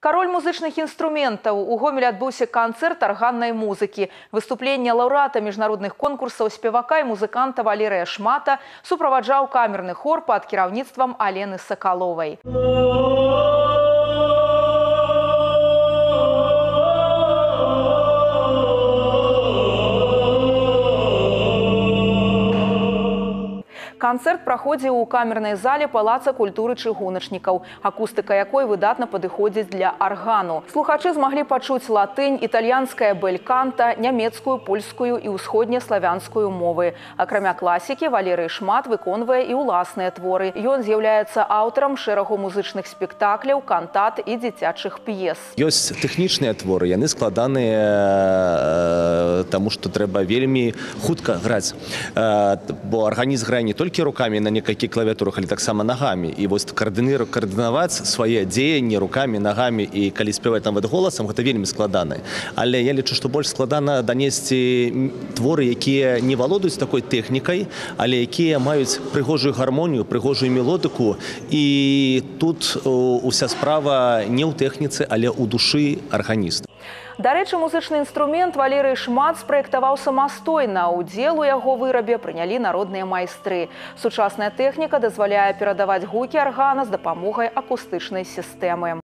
Кароль музычных інструментаў у гомелі адбыўся канцэрт арганнай музыкі. Выступленне лаўрэата міжнародных конкурсаў спевака і музыканта Валерыя Шмата суправаджаў камерны хор пад кіраўніцтвам Алены Сакаловай. Канцэрт праходзіў у камернай зале палаца культуры чыгуначнікаў, акустыка якой выдатна падыходзіць для аргану. Слухачы змаглі пачуць латынь, італьянская бэльканта, нямецкую, польскую і ўсходнеславянскую мовы. Акрамя класікі Валерый шмат выконвае і ўласныя творы. Ён з'яўляецца аўтарам шэрагу музычных спектакляў, кантат і дзіцячых п'ес. Ёсць тэхнічныя творы, яны складаныя таму, што трэба вельмі хутка граць. Бо арганізм грае не толькі рукамі на некалькі клавіатурах, але таксама нагамі. І вось каардыныру каардынаваць свае дзеянні рукамі, нагамі і калі спяваць там голасам, гэта вельмі складана. Але я лічу, што больш складана данесці творы, якія не валодаюць такой тэхнікай, але якія маюць прыгожую гармонію, прыгожую мелодыку. І тут уся справа не ў тэхніцы, але ў душы арганіста. Дарэчы, музычны інструмент Валерый шмат спраектаваў самастойна. Удзел у яго вырабе прынялі народныя майстры. Сучасная тэхніка дазваляе перадаваць гукі аргана з дапамогай акустычнай сістэмы.